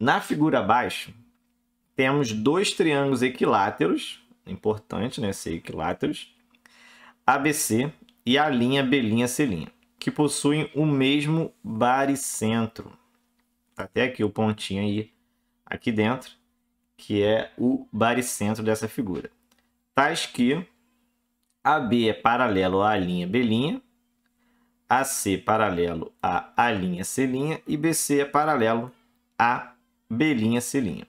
Na figura abaixo, temos dois triângulos equiláteros, importante, né, ser equiláteros, ABC e a linha B', C', que possuem o mesmo baricentro. Tá até aqui o pontinho aí, aqui dentro, que é o baricentro dessa figura. Tais que AB é paralelo à linha B', AC paralelo à A' C' e BC é paralelo a B', C'.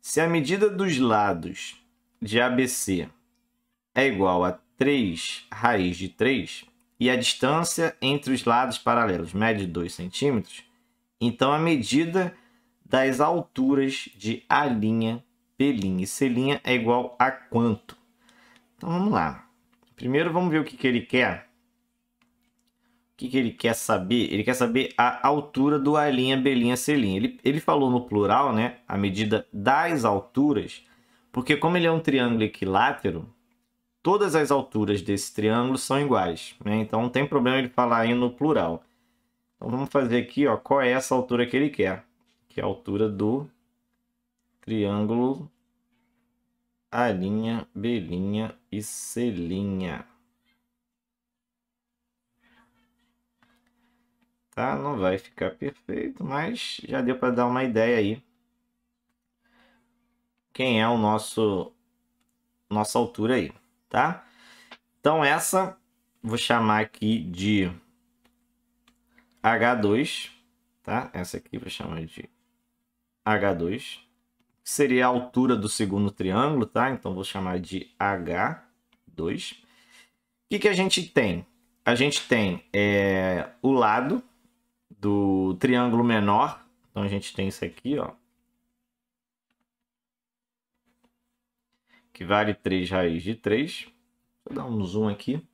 Se a medida dos lados de ABC é igual a 3 raiz de 3 e a distância entre os lados paralelos mede 2 centímetros, então a medida das alturas de A', B' e C' é igual a quanto? Então vamos lá. Primeiro vamos ver o que, que ele quer. Que, que ele quer saber? Ele quer saber a altura do A', B', C'. Ele, ele falou no plural, né? A medida das alturas, porque como ele é um triângulo equilátero, todas as alturas desse triângulo são iguais. Né? Então não tem problema ele falar aí no plural. Então vamos fazer aqui, ó, qual é essa altura que ele quer? Que é a altura do triângulo A', B' e C'. Tá? Não vai ficar perfeito, mas já deu para dar uma ideia aí. Quem é o nosso nossa altura aí, tá? Então essa vou chamar aqui de H2, tá? Essa aqui vou chamar de H2, que seria a altura do segundo triângulo, tá? Então vou chamar de H2. O que, que a gente tem? A gente tem é, o lado do triângulo menor. Então a gente tem isso aqui, ó. Que vale 3 raiz de 3. Vou dar um zoom aqui.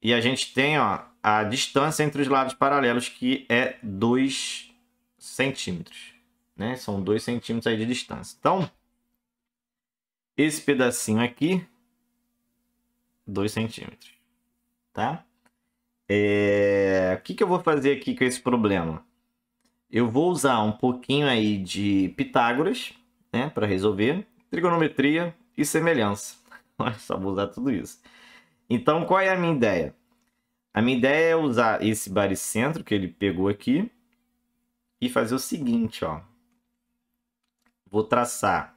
E a gente tem ó, a distância entre os lados paralelos, que é 2 centímetros. Né? São 2 centímetros aí de distância. Então, esse pedacinho aqui, 2 centímetros. Tá? É... O que, que eu vou fazer aqui com esse problema? Eu vou usar um pouquinho aí de Pitágoras, né, para resolver, trigonometria e semelhança. Só, vou usar tudo isso. Então, qual é a minha ideia? A minha ideia é usar esse baricentro que ele pegou aqui e fazer o seguinte, ó. Vou traçar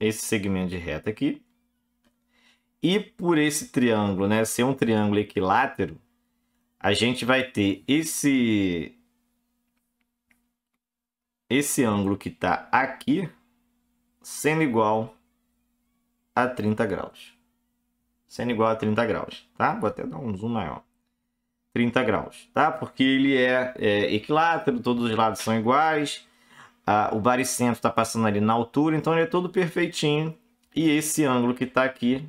esse segmento de reta aqui. E por esse triângulo, né, ser um triângulo equilátero, a gente vai ter esse esse ângulo que está aqui sendo igual a 30 graus. Sendo igual a 30 graus, tá? Vou até dar um zoom maior. 30 graus, tá? Porque ele é, é equilátero, todos os lados são iguais. Ah, o baricentro está passando ali na altura, então ele é todo perfeitinho. E esse ângulo que está aqui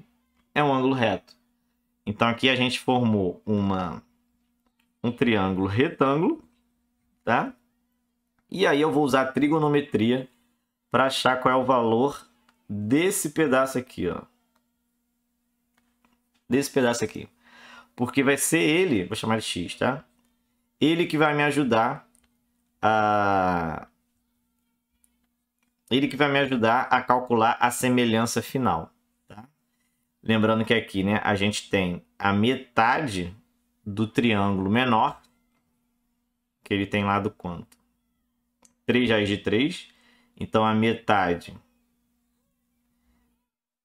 é um ângulo reto. Então aqui a gente formou uma, um triângulo retângulo, tá? E aí eu vou usar trigonometria para achar qual é o valor desse pedaço aqui, ó. Desse pedaço aqui. Porque vai ser ele, vou chamar de x, tá? Ele que vai me ajudar a... Ele que vai me ajudar a calcular a semelhança final. Lembrando que aqui né, a gente tem a metade do triângulo menor, que ele tem lado quanto? 3 raiz de 3. Então, a metade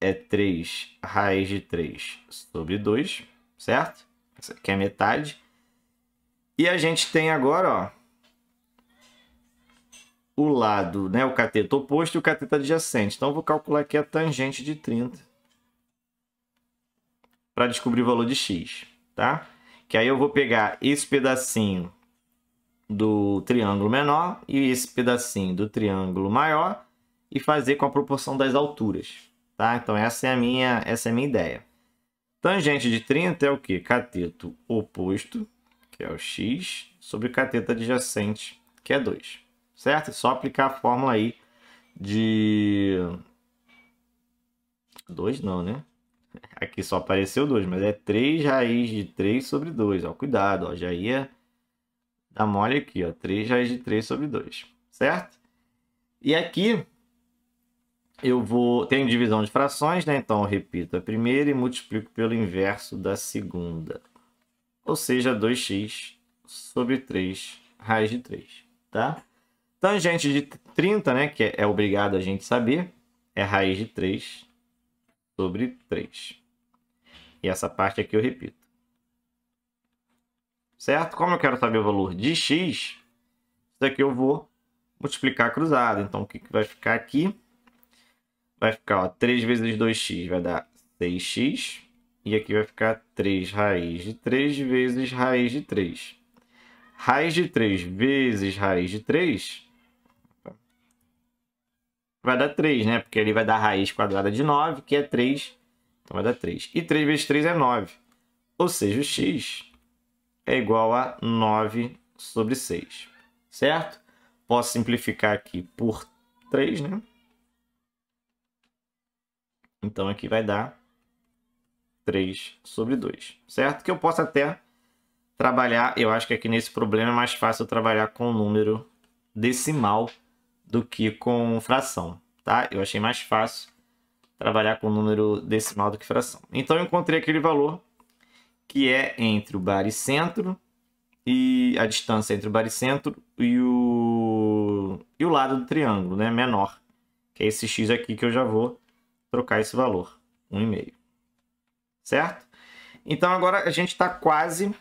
é 3 raiz de 3 sobre 2, certo? Essa aqui é a metade. E a gente tem agora, ó, o lado, né, o cateto oposto e o cateto adjacente. Então, eu vou calcular aqui a tangente de 30 para descobrir o valor de x, tá? Que aí eu vou pegar esse pedacinho do triângulo menor e esse pedacinho do triângulo maior e fazer com a proporção das alturas, tá? Então essa é a minha, essa é a minha ideia. Tangente de 30 é o que? Cateto oposto, que é o x, sobre cateto adjacente, que é 2, certo? É só aplicar a fórmula aí de... 2 não, né? Aqui só apareceu 2, mas é 3 raiz de 3 sobre 2. Ó, cuidado, ó, já ia dar mole aqui. Ó, 3 raiz de 3 sobre 2. certo? E aqui eu vou... Tenho divisão de frações, né? Então eu repito a primeira e multiplico pelo inverso da segunda. Ou seja, 2x sobre 3 raiz de 3, tá? Tangente de 30, né? Que é obrigado a gente saber, é raiz de 3 sobre 3. E essa parte aqui eu repito. Certo? Como eu quero saber o valor de x, isso aqui eu vou multiplicar cruzado. Então, o que, vai ficar aqui? Vai ficar ó, 3 vezes 2x vai dar 6x. E aqui vai ficar 3 raiz de 3 vezes raiz de 3. Raiz de 3 vezes raiz de 3 vai dar 3, né? Porque ele vai dar raiz quadrada de 9, que é 3. Então vai dar 3. E 3 vezes 3 é 9. Ou seja, o x é igual a 9 sobre 6. Certo? Posso simplificar aqui por 3, né? Então aqui vai dar 3 sobre 2. Certo? Que eu posso até trabalhar, eu acho que aqui nesse problema é mais fácil trabalhar com o número decimal do que com fração, tá? Eu achei mais fácil trabalhar com número decimal do que fração. Então eu encontrei aquele valor que é entre o baricentro e a distância entre o baricentro e o, e o lado do triângulo, né? Menor, que é esse x aqui que eu já vou trocar esse valor, 1,5. Certo? Então agora a gente está quase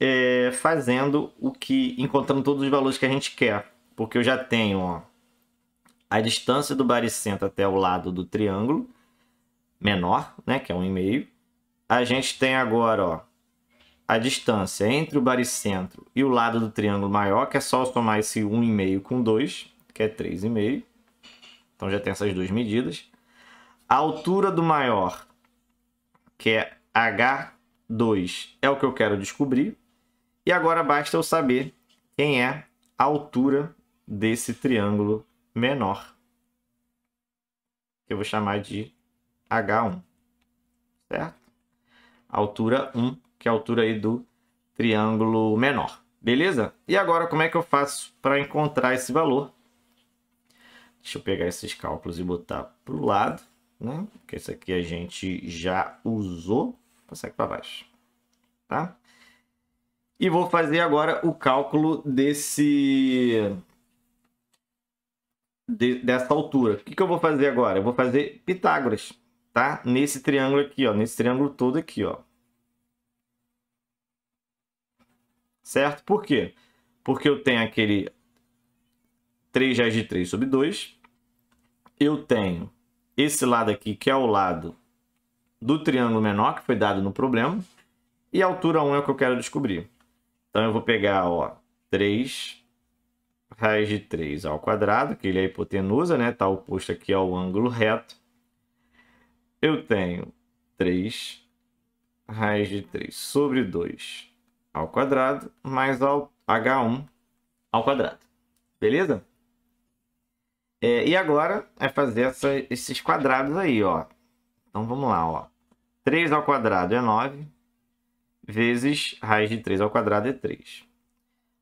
é, fazendo o que, encontrando todos os valores que a gente quer. Porque eu já tenho, ó, a distância do baricentro até o lado do triângulo menor, né, que é 1,5. A gente tem agora ó, a distância entre o baricentro e o lado do triângulo maior, que é só somar esse 1,5 com 2, que é 3,5. Então já tem essas duas medidas. A altura do maior, que é H2, é o que eu quero descobrir. E agora basta eu saber quem é a altura desse triângulo menor, que eu vou chamar de H1, certo? Altura 1, que é a altura aí do triângulo menor, beleza? E agora, como é que eu faço para encontrar esse valor? Deixa eu pegar esses cálculos e botar para o lado, né? Porque esse aqui a gente já usou. Vou passar aqui para baixo, tá? E vou fazer agora o cálculo desse de, dessa altura. O que, que eu vou fazer agora? Eu vou fazer Pitágoras, tá? Nesse triângulo aqui, ó. Nesse triângulo todo aqui, ó. Certo? Por quê? Porque eu tenho aquele 3 raiz de 3 sobre 2. Eu tenho esse lado aqui, que é o lado do triângulo menor, que foi dado no problema. E a altura 1 é o que eu quero descobrir. Então, eu vou pegar, ó, 3 raiz de 3 ao quadrado, que ele é a hipotenusa, né? Está oposto aqui ao ângulo reto. Eu tenho 3 raiz de 3 sobre 2 ao quadrado, mais ao H1 ao quadrado. Beleza? É, e agora é fazer essa, esses quadrados aí, ó. Então vamos lá, ó. 3 ao quadrado é 9, vezes raiz de 3 ao quadrado é 3.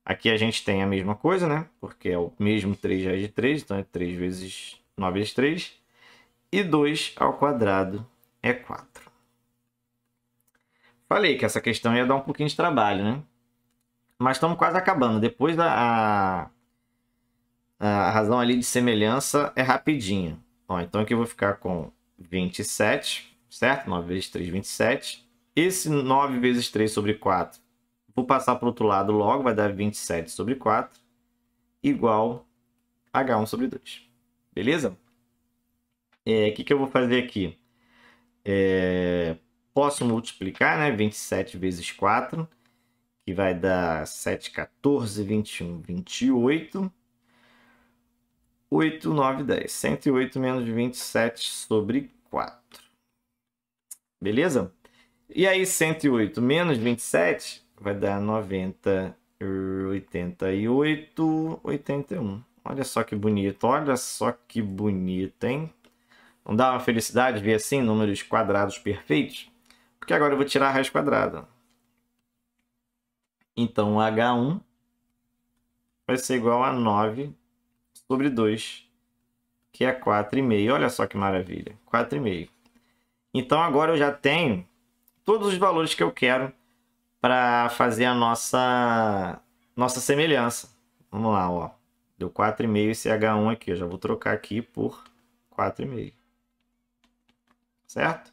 Aqui a gente tem a mesma coisa, né? Porque é o mesmo 3 raiz de 3, então é 3 vezes 9 vezes 3. E 2 ao quadrado é 4. Falei que essa questão ia dar um pouquinho de trabalho, né? Mas estamos quase acabando. Depois da a, a razão ali de semelhança é rapidinho. Ó, então aqui eu vou ficar com 27, certo? 9 vezes 3, 27. Esse 9 vezes 3 sobre 4 Vou passar para o outro lado logo, vai dar 27 sobre 4, igual H1 sobre 2. Beleza? O é, que, que eu vou fazer aqui? É, posso multiplicar, né? 27 vezes 4, que vai dar 7, 14, 21, 28. 8, 9, 10. 108 menos 27 sobre 4. Beleza? E aí, 108 menos 27 vai dar 90, 88, 81. Olha só que bonito, olha só que bonito, hein? Não dá uma felicidade ver assim números quadrados perfeitos? Porque agora eu vou tirar a raiz quadrada. Então, H1 vai ser igual a 9 sobre 2, que é 4,5. Olha só que maravilha, 4,5. Então agora eu já tenho todos os valores que eu quero para fazer a nossa, nossa semelhança. Vamos lá, ó. Deu 4,5 esse H1 aqui. Eu já vou trocar aqui por 4,5. Certo?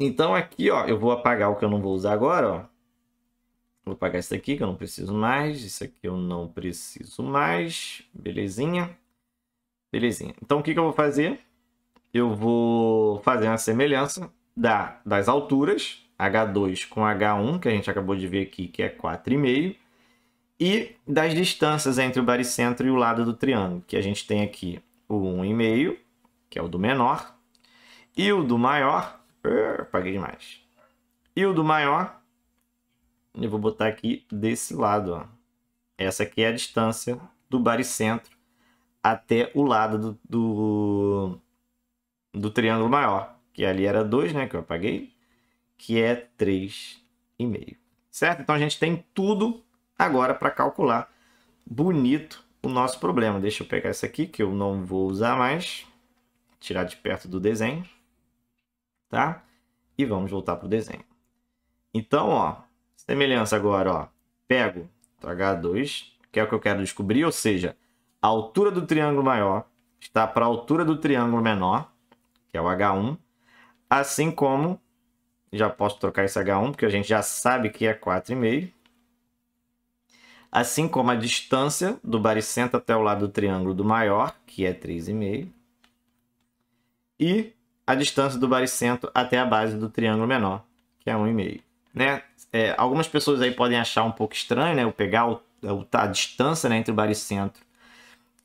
Então aqui, ó, eu vou apagar o que eu não vou usar agora, ó. Vou apagar isso aqui que eu não preciso mais. Isso aqui eu não preciso mais. Belezinha. Belezinha. Então o que, que eu vou fazer? Eu vou fazer uma semelhança da, das alturas, H2 com H1, que a gente acabou de ver aqui, que é 4,5, e das distâncias entre o baricentro e o lado do triângulo, que a gente tem aqui o 1,5, que é o do menor, e o do maior, paguei demais, e o do maior, eu vou botar aqui desse lado, ó. essa aqui é a distância do baricentro até o lado do, do, do triângulo maior, que ali era 2, né, que eu apaguei, que é 3,5. Certo? Então a gente tem tudo agora para calcular bonito o nosso problema. Deixa eu pegar essa aqui que eu não vou usar mais, tirar de perto do desenho, tá? E vamos voltar para o desenho. Então, ó, semelhança agora, ó, pego o H2, que é o que eu quero descobrir, ou seja, a altura do triângulo maior está para a altura do triângulo menor, que é o H1, assim como já posso trocar esse H1, porque a gente já sabe que é 4,5 assim como a distância do baricentro até o lado do triângulo do maior, que é 3,5, e a distância do baricentro até a base do triângulo menor, que é 1,5. Né? É, algumas pessoas aí podem achar um pouco estranho né, eu pegar o, a distância né, entre o baricentro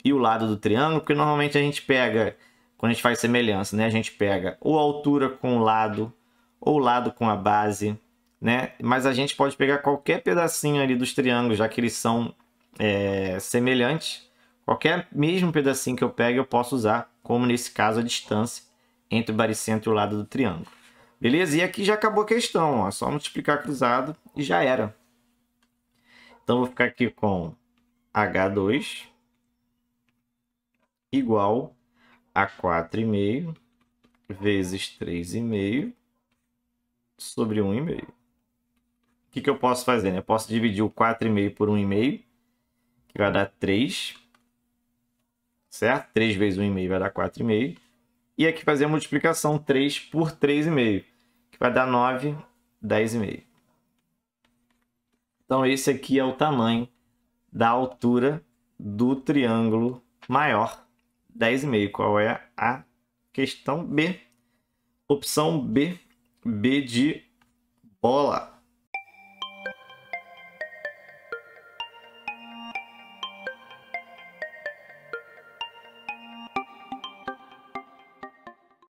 e o lado do triângulo, porque normalmente a gente pega, quando a gente faz semelhança, né, a gente pega ou a altura com o lado, ou lado com a base, né? Mas a gente pode pegar qualquer pedacinho ali dos triângulos, já que eles são é, semelhantes. Qualquer mesmo pedacinho que eu pegue, eu posso usar, como nesse caso, a distância entre o baricentro e o lado do triângulo. Beleza? E aqui já acabou a questão, ó. só multiplicar cruzado e já era. Então, vou ficar aqui com H2 igual a 4,5 vezes 3,5 sobre 1,5 o que, que eu posso fazer? Né? Eu posso dividir o 4,5 por 1,5, que vai dar 3. Certo? 3 vezes 1,5 vai dar 4,5. E aqui fazer a multiplicação 3 por 3,5, que vai dar 9, 10,5. Então, esse aqui é o tamanho da altura do triângulo maior, 10,5. Qual é a questão B? Opção B, B de bola.